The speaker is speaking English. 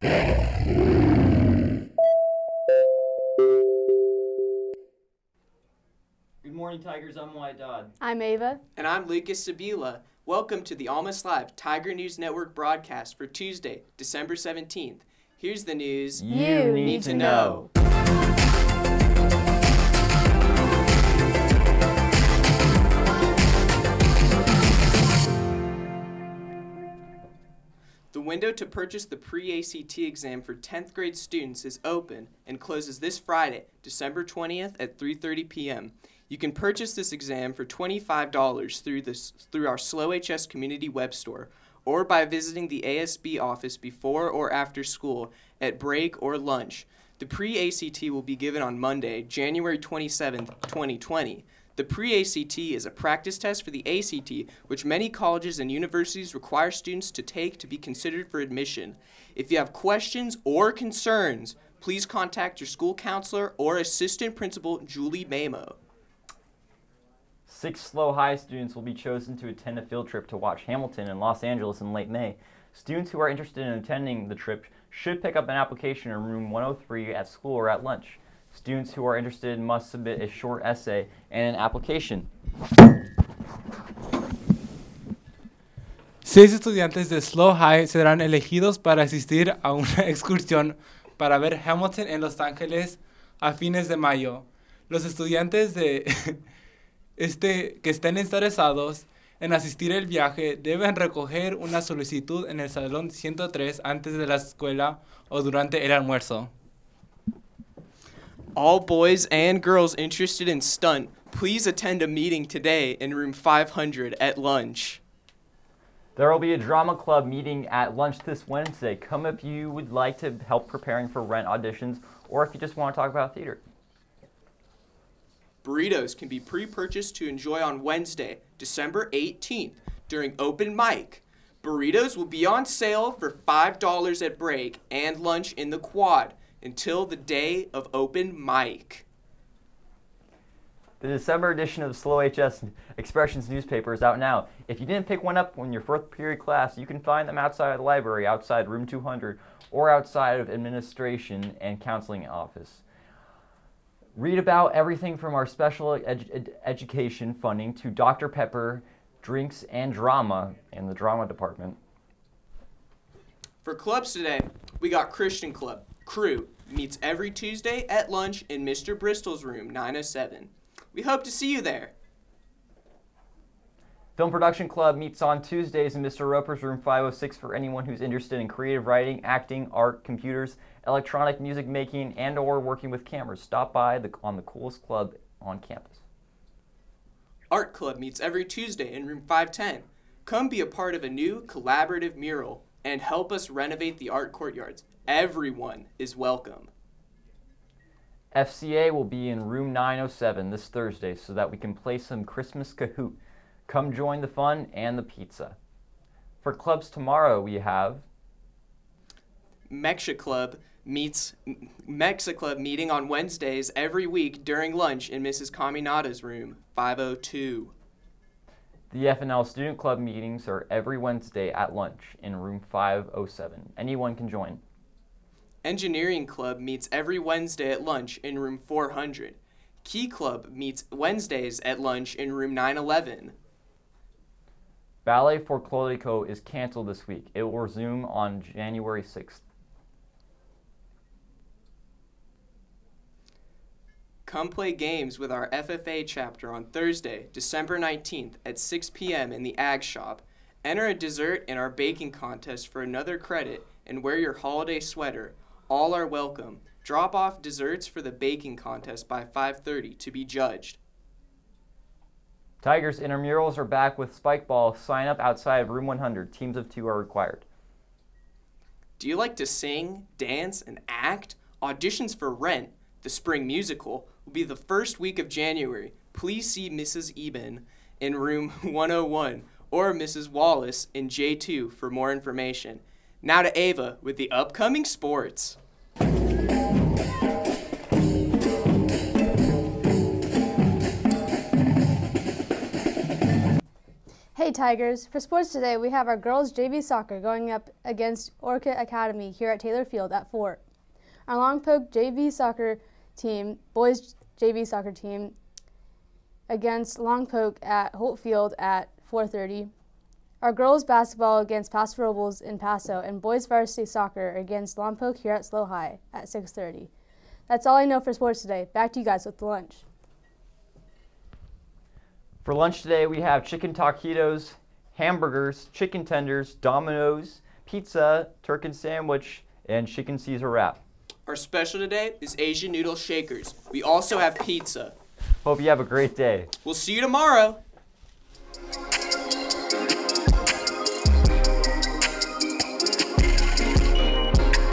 Good morning, Tigers. I'm Wyatt Dodd. I'm Ava. And I'm Lucas Sabila. Welcome to the Almost Live Tiger News Network broadcast for Tuesday, December 17th. Here's the news You need to know. The window to purchase the pre-ACT exam for 10th grade students is open and closes this Friday, December 20th at 3:30 p.m. You can purchase this exam for $25 through this through our SLO HS community web store or by visiting the ASB office before or after school at break or lunch. The pre-ACT will be given on Monday, January 27th, 2020. The pre ACT is a practice test for the ACT, which many colleges and universities require students to take to be considered for admission. If you have questions or concerns, please contact your school counselor or assistant principal Julie Mamo. Six SLO High students will be chosen to attend a field trip to watch Hamilton in Los Angeles in late May. Students who are interested in attending the trip should pick up an application in room 103 at school or at lunch. Students who are interested must submit a short essay and an application. Seis estudiantes de Slow High serán elegidos para asistir a una excursión para ver Hamilton en Los Ángeles a fines de mayo. Los estudiantes de este, que estén interesados en asistir al viaje deben recoger una solicitud en el Salón 103 antes de la escuela o durante el almuerzo. All boys and girls interested in stunt, please attend a meeting today in room 500 at lunch. There will be a drama club meeting at lunch this Wednesday. Come if you would like to help preparing for rent auditions or if you just want to talk about theater. Burritos can be pre purchased to enjoy on Wednesday, December 18th during open mic. Burritos will be on sale for $5 at break and lunch in the quad until the day of open mic. The December edition of SLO HS Expressions newspaper is out now. If you didn't pick one up in your fourth period class, you can find them outside of the library, outside room 200, or outside of administration and counseling office. Read about everything from our special ed- ed- education funding to Dr. Pepper, drinks, and drama in the drama department. For clubs today, we got Christian Club. Crew meets every Tuesday at lunch in Mr. Bristol's room 907. We hope to see you there. Film Production Club meets on Tuesdays in Mr. Roper's room 506 for anyone who's interested in creative writing, acting, art, computers, electronic music making, and or working with cameras. Stop by the, on the coolest club on campus. Art Club meets every Tuesday in room 510. Come be a part of a new collaborative mural and help us renovate the art courtyards. Everyone is welcome. FCA will be in room 907 this Thursday so that we can play some Christmas Kahoot. Come join the fun and the pizza. For clubs tomorrow, we have MEChA Club meets MEChA Club meeting on Wednesdays every week during lunch in Mrs. Caminada's room 502. The FNL Student Club meetings are every Wednesday at lunch in room 507. Anyone can join. Engineering Club meets every Wednesday at lunch in room 400. Key Club meets Wednesdays at lunch in room 911. Ballet for Folklorico is canceled this week. It will resume on January 6th. Come play games with our FFA chapter on Thursday, December 19th at 6 p.m. in the Ag Shop. Enter a dessert in our baking contest for another credit and wear your holiday sweater. All are welcome. Drop off desserts for the baking contest by 5:30 to be judged. Tigers intramurals are back with spike ball. Sign up outside of room 100. Teams of two are required. Do you like to sing, dance, and act? Auditions for Rent, the spring musical, will be the first week of January. Please see Mrs. Eben in room 101 or Mrs. Wallace in J2 for more information. Now to Ava with the upcoming sports. Hey Tigers! For sports today, we have our girls JV soccer going up against Orcutt Academy here at Taylor Field at 4. Our Lompoc JV soccer team, boys JV soccer team, against Lompoc at Holt Field at 4:30. Our girls basketball against Paso Robles in Paso, and boys varsity soccer against Lompoc here at SLO High at 6:30. That's all I know for sports today. Back to you guys with lunch. For lunch today, we have chicken taquitos, hamburgers, chicken tenders, Domino's, pizza, turkey sandwich, and chicken Caesar wrap. Our special today is Asian noodle shakers. We also have pizza. Hope you have a great day. We'll see you tomorrow.